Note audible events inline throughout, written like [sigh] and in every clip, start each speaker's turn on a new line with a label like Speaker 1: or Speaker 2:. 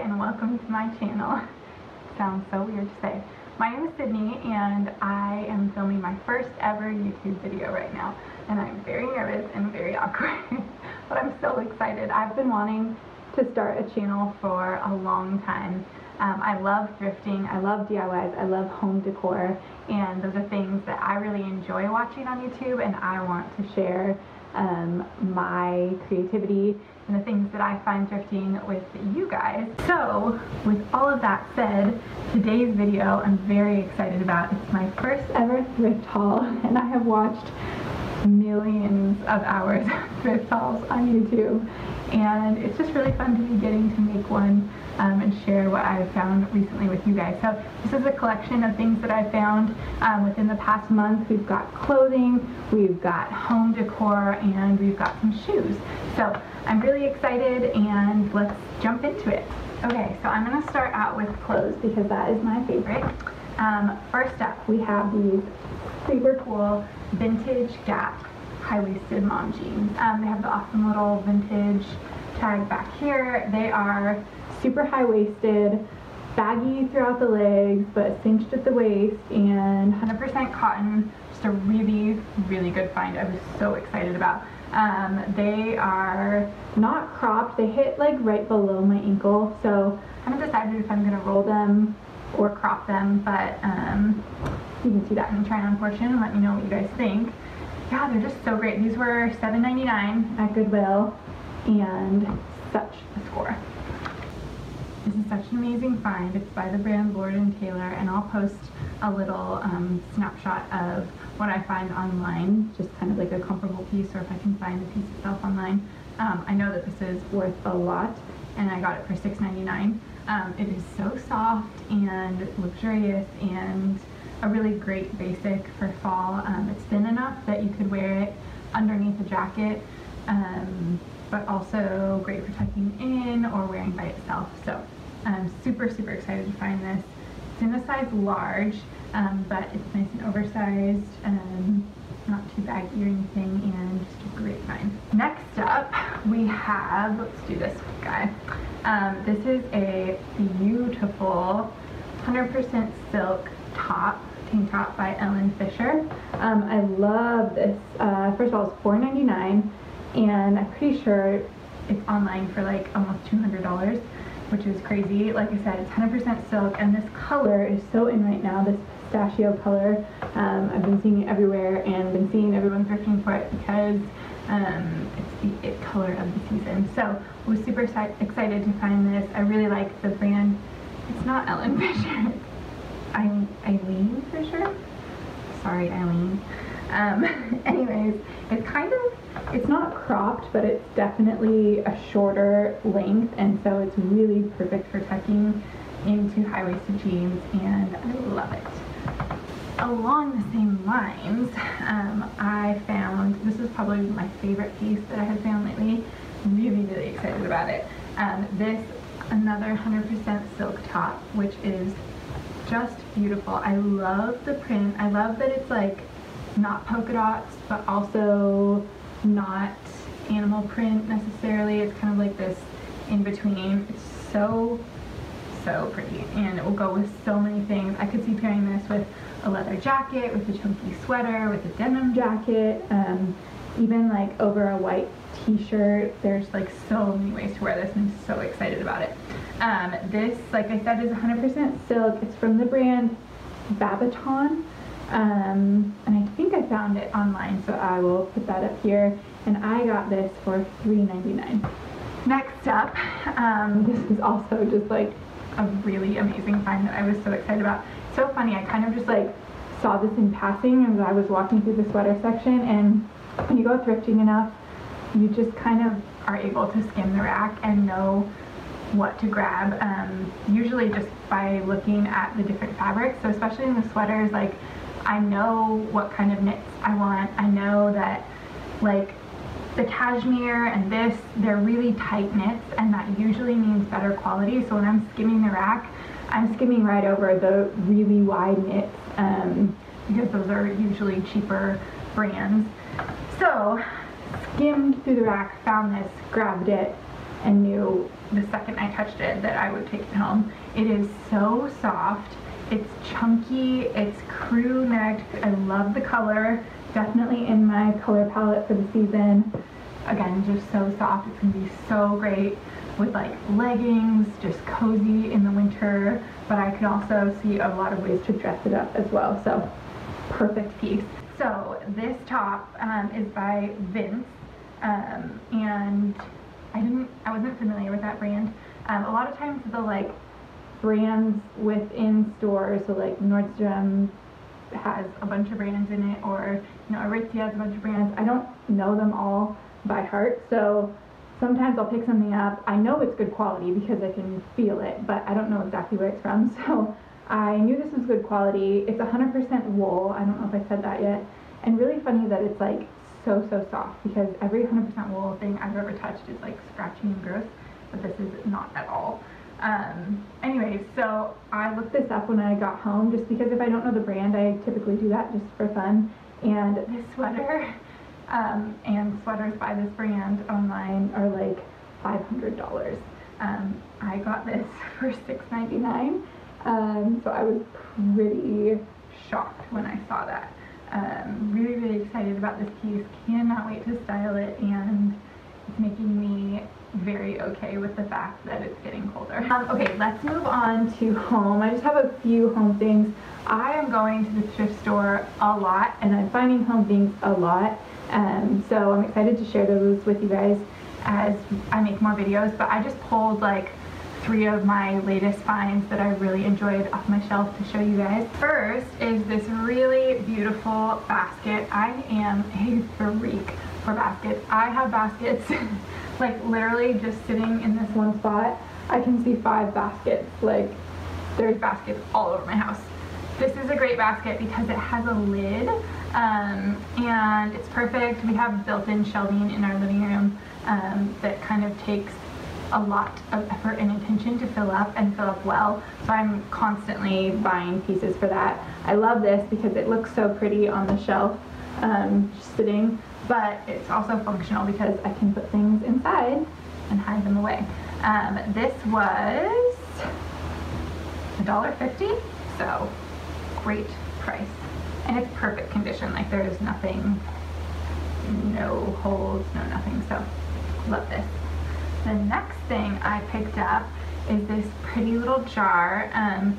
Speaker 1: and welcome to my channel. [laughs] Sounds so weird to say. My name is Sydney and I am filming my first ever YouTube video right now and I'm very nervous and very [laughs] awkward but I'm so excited. I've been wanting to start a channel for a long time. Um, I love thrifting, I love DIYs, I love home decor and those are things that I really enjoy watching on YouTube and I want to share um, my creativity and the things that I find thrifting with you guys. So with all of that said, today's video I'm very excited about. It's my first ever thrift haul [laughs] and I have watched millions of hours of thrift hauls on YouTube and it's just really fun to be getting to make one um, and share what I've found recently with you guys. So this is a collection of things that I've found um, within the past month. We've got clothing, we've got home decor, and we've got some shoes. So I'm really excited and let's jump into it. Okay, so I'm going to start out with clothes because that is my favorite. Um, first up, we have these super cool vintage Gap high-waisted mom jeans. Um, they have the awesome little vintage tag back here. They are super high-waisted, baggy throughout the legs, but cinched at the waist, and 100% cotton. Just a really, really good find. I was so excited about. Um, they are not cropped. They hit like right below my ankle, so I haven't decided if I'm gonna roll them or crop them, but um, you can see that in the try on portion and let me know what you guys think. Yeah, they're just so great. These were $7.99 at Goodwill and such a score. This is such an amazing find. It's by the brand Lord & Taylor and I'll post a little um, snapshot of what I find online, just kind of like a comparable piece or if I can find the piece itself online. Um, I know that this is worth a lot and I got it for $6.99. Um, it is so soft and luxurious and a really great basic for fall. Um, it's thin enough that you could wear it underneath a jacket, um, but also great for tucking in or wearing by itself. So I'm super, super excited to find this. It's in a size large, um, but it's nice and oversized, um, not too baggy or anything, and just a great find. Next up, we have, let's do this guy. Um, this is a beautiful 100% silk top top by Ellen Fisher. Um, I love this. Uh, first of all, it's $4.99 and I'm pretty sure it's online for like almost $200 which is crazy. Like I said, it's 100% silk and this color is so in right now, this pistachio color. Um, I've been seeing it everywhere and been seeing everyone searching for it because um, it's the it color of the season. So I was super excited to find this. I really like the brand. It's not Ellen [laughs] Fisher, Eileen Fisher. Sorry, Eileen. Um, [laughs] anyways, it's kind of, it's not cropped, but it's definitely a shorter length, and so it's really perfect for tucking into high-waisted jeans, and I love it. Along the same lines, um, I found, this is probably my favorite piece that I have found lately, really, really excited about it. Um, this, another 100% silk top, which is just beautiful. I love the print. I love that it's like not polka dots, but also not animal print necessarily. It's kind of like this in between. It's so, so pretty and it will go with so many things. I could see pairing this with a leather jacket, with a chunky sweater, with a denim jacket, um, even like over a white t-shirt. There's like so many ways to wear this. and I'm so excited about it. Um, this, like I said, is 100% silk. It's from the brand Babaton. Um, and I think I found it online, so I will put that up here. And I got this for $3.99. Next up, um, [laughs] this is also just like a really amazing find that I was so excited about. So funny, I kind of just like saw this in passing as I was walking through the sweater section and when you go thrifting enough, you just kind of are able to skim the rack and know what to grab, um, usually just by looking at the different fabrics. So especially in the sweaters, like I know what kind of knits I want. I know that like the cashmere and this, they're really tight knits and that usually means better quality. So when I'm skimming the rack, I'm skimming right over the really wide knits um, because those are usually cheaper brands. So skimmed through the rack, found this, grabbed it, and knew the second I touched it that I would take it home. It is so soft. It's chunky, it's crew necked. I love the color. Definitely in my color palette for the season. Again, just so soft. It's gonna be so great with like leggings, just cozy in the winter, but I could also see a lot of ways to dress it up as well. So perfect piece. So this top um, is by Vince, um, and I didn't, I wasn't familiar with that brand. Um, a lot of times the like brands within stores, so like Nordstrom has a bunch of brands in it, or you know Aritzia has a bunch of brands. I don't know them all by heart, so sometimes I'll pick something up. I know it's good quality because I can feel it, but I don't know exactly where it's from. [laughs] So I knew this was good quality. It's 100% wool. I don't know if I said that yet. And really funny that it's like so, so soft because every 100% wool thing I've ever touched is like scratchy and gross, but this is not at all. Um, anyways, so I looked this up when I got home just because if I don't know the brand, I typically do that just for fun. And this sweater [laughs] um, and sweaters by this brand online are like $500. Um, I got this [laughs] for $6.99, um, so I was pretty shocked when I saw that. Um, really, really excited about this piece. Cannot wait to style it, and it's making me very okay with the fact that it's getting colder. Um, okay, let's move on to home. I just have a few home things. I am going to the thrift store a lot, and I'm finding home things a lot. Um, so I'm excited to share those with you guys as I make more videos, but I just pulled like three of my latest finds that I really enjoyed off my shelf to show you guys. First is this really beautiful basket. I am a freak for baskets. I have baskets [laughs] like literally just sitting in this one spot. I can see five baskets. Like there's baskets all over my house. This is a great basket because it has a lid um, and it's perfect. We have built-in shelving in our living room um, that kind of takes a lot of effort and attention to fill up and fill up well. So I'm constantly buying pieces for that. I love this because it looks so pretty on the shelf um, sitting, but it's also functional because I can put things inside and hide them away. Um, this was $1.50, so great price. And it's perfect condition, like there is nothing, no holes, no nothing, so love this. The next thing I picked up is this pretty little jar. Um,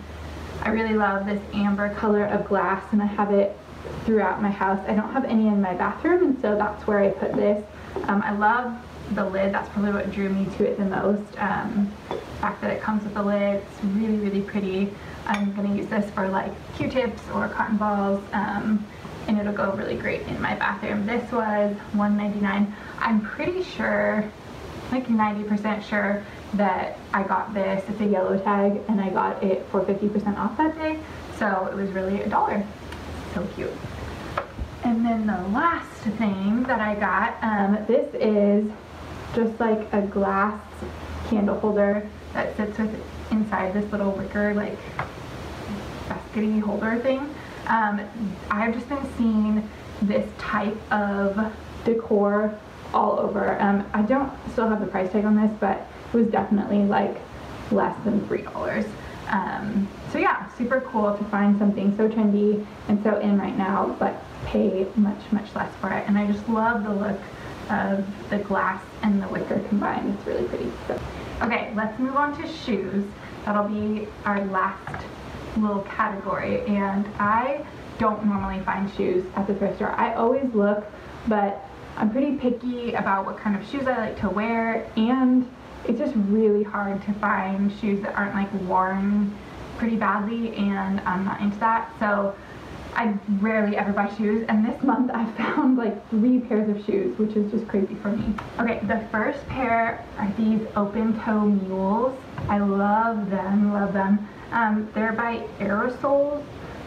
Speaker 1: I really love this amber color of glass and I have it throughout my house. I don't have any in my bathroom and so that's where I put this. Um, I love the lid, that's probably what drew me to it the most. Um, the fact that it comes with a lid, it's really, really pretty. I'm gonna use this for like Q-tips or cotton balls um, and it'll go really great in my bathroom. This was $1.99. I'm pretty sure like 90% sure that I got this. It's a yellow tag and I got it for 50% off that day. So it was really a dollar. So cute. And then the last thing that I got, um, this is just like a glass candle holder that sits with inside this little wicker like baskety holder thing. Um, I've just been seeing this type of decor all over. Um, I don't still have the price tag on this, but it was definitely like less than $3. Um, so yeah, super cool to find something so trendy and so in right now, but pay much, much less for it. And I just love the look of the glass and the wicker combined. It's really pretty. So, okay, let's move on to shoes. That'll be our last little category. And I don't normally find shoes at the thrift store. I always look, but I'm pretty picky about what kind of shoes I like to wear and it's just really hard to find shoes that aren't like worn pretty badly and I'm not into that so I rarely ever buy shoes and this month I found like three pairs of shoes which is just crazy for me. Okay the first pair are these open toe mules. I love them, love them. Um, they're by Aerosoles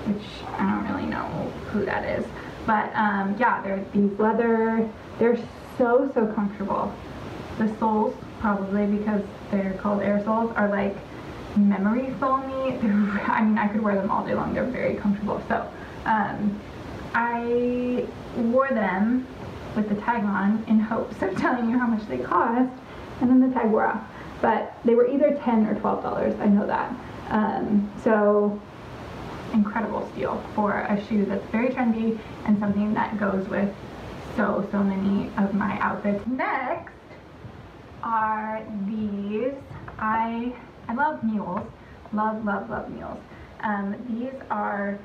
Speaker 1: which I don't really know who that is. But um, yeah, they're these leather, they're so, so comfortable. The soles, probably because they're called air soles, are like memory foamy. [laughs] I mean, I could wear them all day long. They're very comfortable. So um, I wore them with the tag on in hopes of [laughs] telling you how much they cost. and then the tag wore off. But they were either 10 or $12, I know that. Um, so incredible steal for a shoe that's very trendy and something that goes with so, so many of my outfits. Next are these. I, I love mules. Love, love, love mules. Um, these are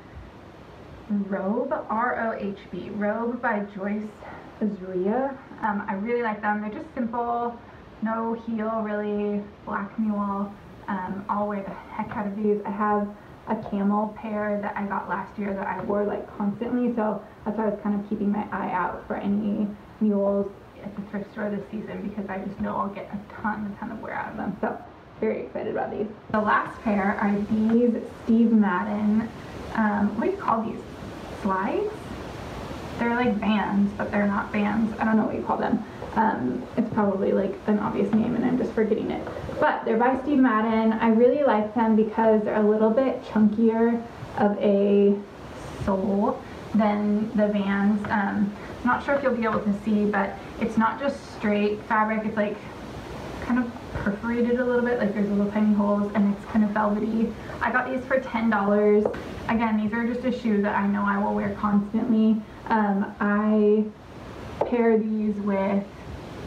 Speaker 1: Rohb, R-O-H-B, Rohb by Joyce Azria. Um, I really like them. They're just simple, no heel really, black mule. Um, I'll wear the heck out of these. I have a camel pair that I got last year that I wore like constantly, so that's why I was kind of keeping my eye out for any mules at the thrift store this season because I just know I'll get a ton, a ton of wear out of them. So very excited about these. The last pair are these Steve Madden, um, what do you call these? Slides? They're like Vans, but they're not Vans. I don't know what you call them. Um, it's probably like an obvious name and I'm just forgetting it. But they're by Steve Madden. I really like them because they're a little bit chunkier of a sole than the Vans. Um, not sure if you'll be able to see, but it's not just straight fabric. It's like kind of perforated a little bit, like there's little tiny holes and it's kind of velvety. I got these for $10. Again, these are just a shoe that I know I will wear constantly. Um, I pair these with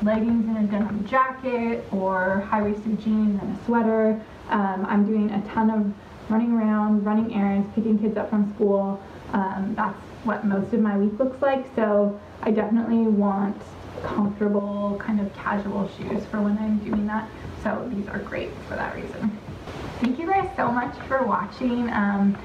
Speaker 1: leggings and a denim jacket or high-waisted jeans and a sweater. Um, I'm doing a ton of running around, running errands, picking kids up from school. Um, that's what most of my week looks like. So I definitely want comfortable kind of casual shoes for when I'm doing that. So these are great for that reason. Thank you guys so much for watching. Um,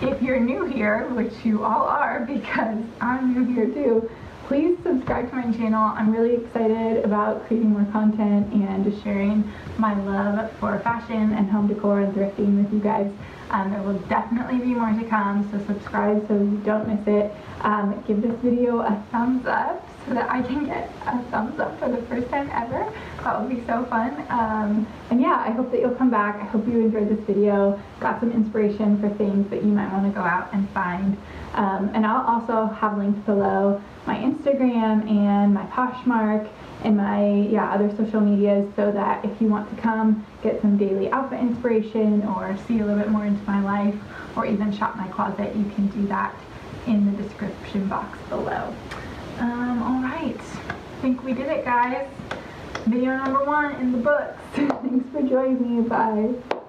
Speaker 1: if you're new here, which you all are [laughs] because I'm new here too, please subscribe to my channel. I'm really excited about creating more content and just sharing my love for fashion and home decor and thrifting with you guys. Um, there will definitely be more to come, so subscribe so you don't miss it. Um, give this video a thumbs up so that I can get a thumbs up for the first time ever. That would be so fun. Um, and yeah, I hope that you'll come back. I hope you enjoyed this video, got some inspiration for things that you might want to go out and find. Um, and I'll also have links below my Instagram and my Poshmark and my yeah other social medias so that if you want to come get some daily outfit inspiration or see a little bit more into my life or even shop my closet you can do that in the description box below um, all right. I think we did it guys. Video number one in the books. [laughs] Thanks for joining me. Bye